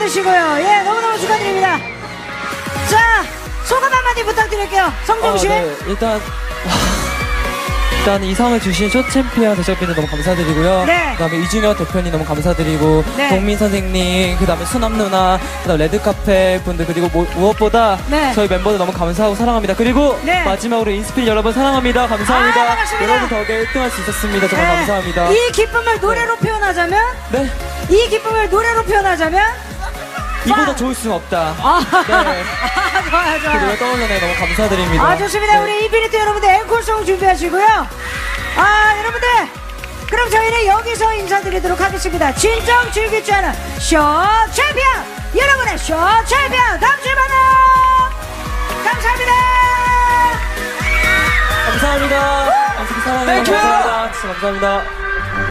받으시고요. 예, 너무너무 축하드립니다. 자, 소감 한마디 부탁드릴게요. 성종 씨. 어, 네. 일단 일단 이 상을 주신 쇼 챔피언 대접비는 너무 감사드리고요. 네. 그다음에 이중엽 대표님 너무 감사드리고 네. 동민 선생님, 그다음에 수남 누나, 그다음 레드 카페 분들 그리고 뭐- 무엇보다 네. 저희 멤버들 너무 감사하고 사랑합니다. 그리고 네. 마지막으로 인스피릿 여러분 사랑합니다. 감사합니다. 아, 반갑습니다. 여러분 덕에 1등할 수 있었습니다. 정말 네. 감사합니다. 이 기쁨을 노래로 표현하자면, 네. 이 기쁨을 노래로 표현하자면, 이보다 좋을 수는 없다. 아, 네. 아, 좋아요, 그 좋아요. 노래 떠올려내 너무 감사드립니다. 아, 좋습니다. 네. 우리 인피니트 여러분들 앵콜송 준비하시고요. 아, 여러분들. 그럼 저희는 여기서 인사드리도록 하겠습니다. 진정 즐길 줄 아는 쇼 챔피언! 여러분의 쇼 챔피언! 다음 주에 만나요! 감사합니다! 감사합니다. 감사합니다. 땡큐! 감사합니다. 진짜 감사합니다.